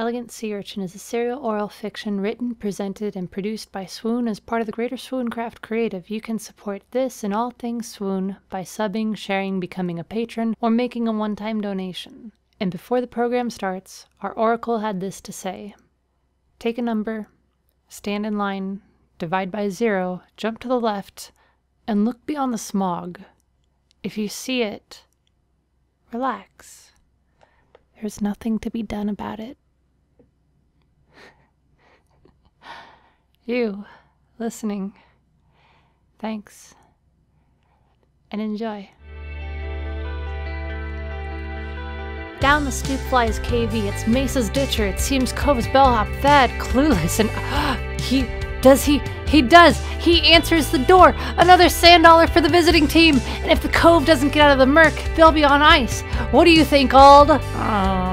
Elegant Sea Urchin is a serial oral fiction written, presented, and produced by Swoon as part of the greater Swooncraft Creative. You can support this and all things Swoon by subbing, sharing, becoming a patron, or making a one time donation. And before the program starts, our oracle had this to say Take a number, stand in line, divide by zero, jump to the left, and look beyond the smog. If you see it, relax. There's nothing to be done about it. You listening, thanks, and enjoy. Down the stoop flies KV. It's Mesa's ditcher. It seems Cove's bellhop Thad, clueless, and he does he he does. He answers the door. Another sand dollar for the visiting team. And if the Cove doesn't get out of the murk, they'll be on ice. What do you think, Ald? Uh,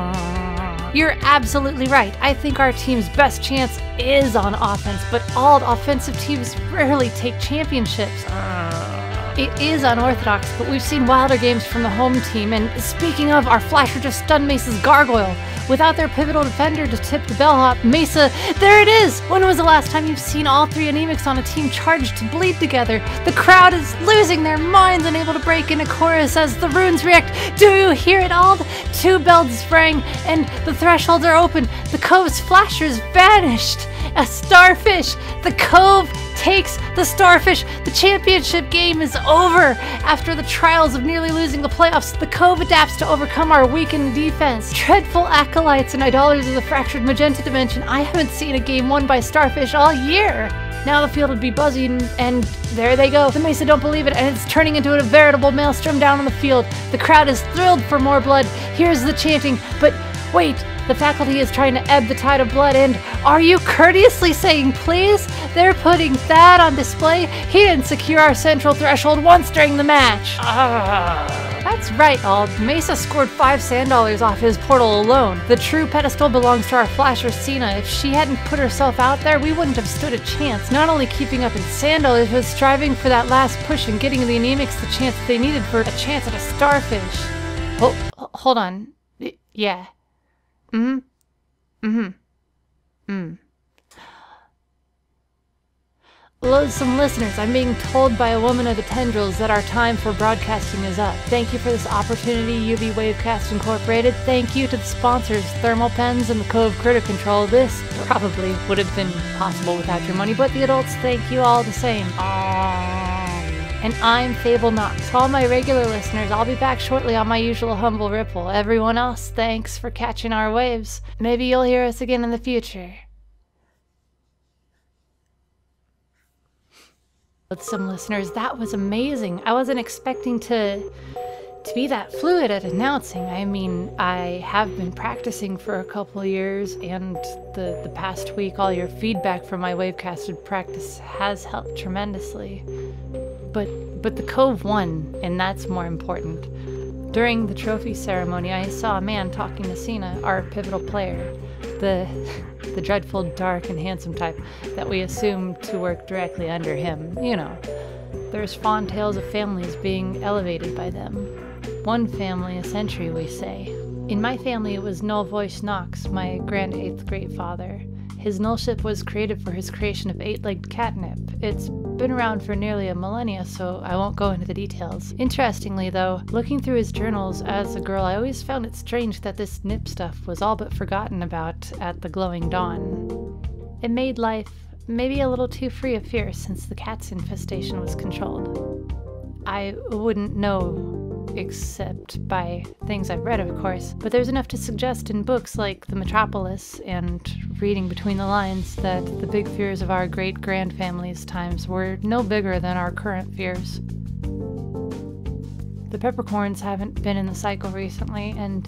you're absolutely right. I think our team's best chance is on offense, but all offensive teams rarely take championships. Uh. It is unorthodox, but we've seen wilder games from the home team. And speaking of, our Flasher just stunned Mesa's Gargoyle. Without their pivotal defender to tip the bellhop, Mesa, there it is! When was the last time you've seen all three anemics on a team charged to bleed together? The crowd is losing their minds, unable to break into chorus as the runes react. Do you hear it, Ald? Two bells rang, and the thresholds are open. The cove's flashers vanished. A starfish! The cove takes the Starfish. The championship game is over. After the trials of nearly losing the playoffs, the Cove adapts to overcome our weakened defense. Dreadful acolytes and idolaters of the fractured magenta dimension. I haven't seen a game won by Starfish all year. Now the field would be buzzing, and there they go. The Mesa don't believe it, and it's turning into a veritable maelstrom down on the field. The crowd is thrilled for more blood. Here's the chanting, but wait, the faculty is trying to ebb the tide of blood, and are you courteously saying please? They're putting that on display. He didn't secure our central threshold once during the match. Ah. That's right, Ald. Mesa scored five sand dollars off his portal alone. The true pedestal belongs to our flasher Cena. If she hadn't put herself out there, we wouldn't have stood a chance. Not only keeping up in sand dollars, but striving for that last push and getting the anemics the chance they needed for a chance at a starfish. Oh, hold on. Yeah. Mm hmm. Mm hmm. Mm. Loathsome listeners, I'm being told by a woman of the tendrils that our time for broadcasting is up. Thank you for this opportunity, UV Wavecast Incorporated. Thank you to the sponsors, Thermal Pens and the Cove Critter Control. This probably would have been possible without your money, but the adults thank you all the same. And I'm Fable Knox. All my regular listeners, I'll be back shortly on my usual humble ripple. Everyone else, thanks for catching our waves. Maybe you'll hear us again in the future. With some listeners, that was amazing. I wasn't expecting to to be that fluid at announcing. I mean, I have been practicing for a couple years, and the, the past week, all your feedback from my wavecasted practice has helped tremendously. But but the Cove won, and that's more important. During the trophy ceremony, I saw a man talking to Cena, our pivotal player, the the dreadful, dark, and handsome type that we assume to work directly under him. You know, there's fond tales of families being elevated by them. One family a century, we say. In my family, it was Null Voice Knox, my grand eighth great father. His nullship was created for his creation of eight legged catnip. It's been around for nearly a millennia, so I won't go into the details. Interestingly, though, looking through his journals as a girl, I always found it strange that this nip stuff was all but forgotten about at the glowing dawn. It made life maybe a little too free of fear since the cat's infestation was controlled. I wouldn't know except by things I've read, of course, but there's enough to suggest in books like The Metropolis and reading between the lines that the big fears of our great grand family's times were no bigger than our current fears. The peppercorns haven't been in the cycle recently, and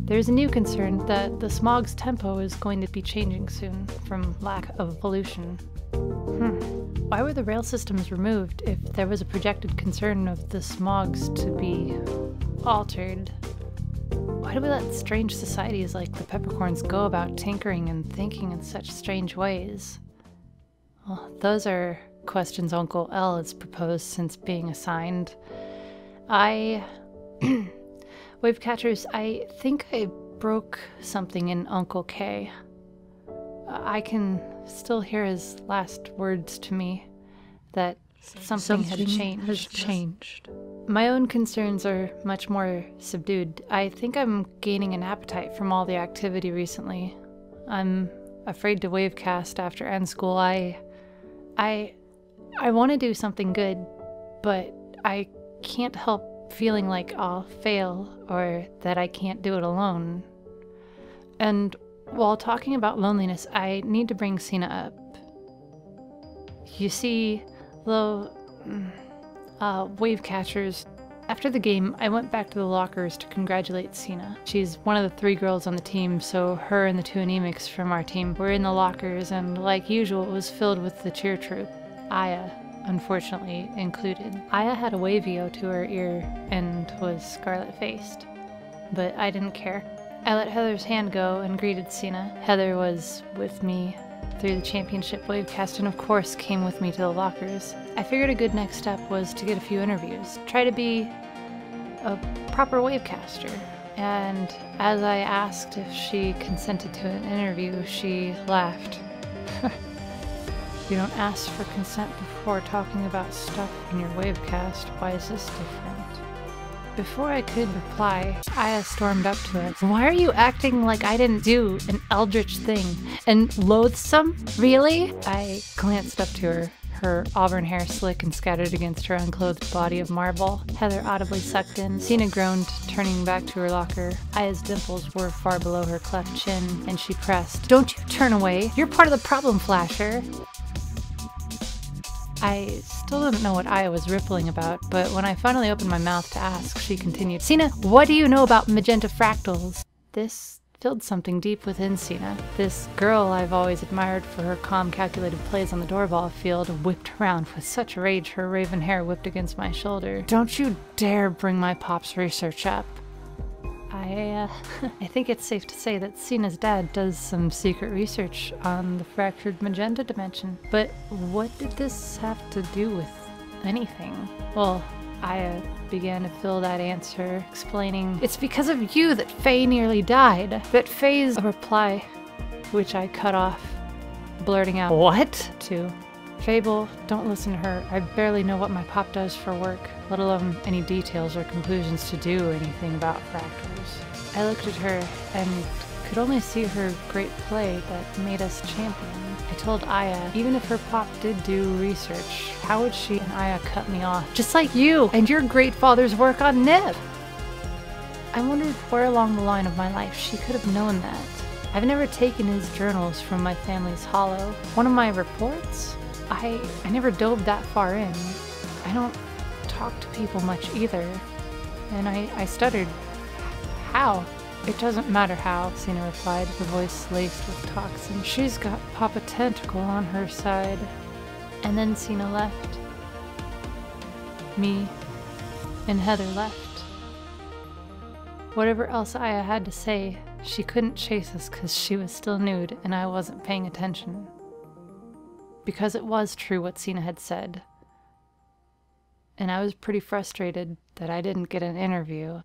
there's a new concern that the smog's tempo is going to be changing soon from lack of pollution. Hmm. Why were the rail systems removed if there was a projected concern of the smogs to be altered? Why do we let strange societies like the peppercorns go about tinkering and thinking in such strange ways? Well, those are questions Uncle L has proposed since being assigned. I. Wave catchers, I think I broke something in Uncle K. I can still hear his last words to me that something, had changed. Has changed. My own concerns are much more subdued. I think I'm gaining an appetite from all the activity recently. I'm afraid to wavecast after end school. I I I want to do something good, but I can't help feeling like I'll fail or that I can't do it alone. And while talking about loneliness, I need to bring Sina up. You see, though, uh, wave catchers. After the game, I went back to the lockers to congratulate Sina. She's one of the three girls on the team, so her and the two anemics from our team were in the lockers, and like usual, it was filled with the cheer troop. Aya, unfortunately, included. Aya had a wavio to her ear and was scarlet faced, but I didn't care. I let Heather's hand go and greeted Sina. Heather was with me through the championship wavecast and, of course, came with me to the lockers. I figured a good next step was to get a few interviews, try to be a proper wavecaster. And as I asked if she consented to an interview, she laughed. you don't ask for consent before talking about stuff in your wavecast. Why is this different? Before I could reply, Aya stormed up to us. Why are you acting like I didn't do an eldritch thing? And loathsome? Really? I glanced up to her, her auburn hair slick and scattered against her unclothed body of marble. Heather audibly sucked in. Cena groaned, turning back to her locker. Aya's dimples were far below her cleft chin, and she pressed. Don't you turn away. You're part of the problem, Flasher. I still didn't know what Aya was rippling about, but when I finally opened my mouth to ask, she continued, Sina, what do you know about magenta fractals? This filled something deep within Sina. This girl I've always admired for her calm, calculated plays on the doorball field whipped around with such rage her raven hair whipped against my shoulder. Don't you dare bring my pop's research up. I, uh, I think it's safe to say that Sina's dad does some secret research on the fractured magenta dimension. But what did this have to do with anything? Well, Aya began to fill that answer, explaining, It's because of you that Faye nearly died. But Faye's reply, which I cut off, blurting out, What? to Fable, don't listen to her. I barely know what my pop does for work, let alone any details or conclusions to do anything about fractals. I looked at her and could only see her great play that made us champion. I told Aya, even if her pop did do research, how would she and Aya cut me off? Just like you and your great father's work on nip! I wondered where along the line of my life she could have known that. I've never taken his journals from my family's hollow. One of my reports? I, I never dove that far in. I don't talk to people much either. And I, I stuttered. How? It doesn't matter how, Sina replied, her voice laced with toxin. She's got Papa Tentacle on her side. And then Sina left. Me and Heather left. Whatever else Aya had to say, she couldn't chase us because she was still nude and I wasn't paying attention because it was true what Sina had said. And I was pretty frustrated that I didn't get an interview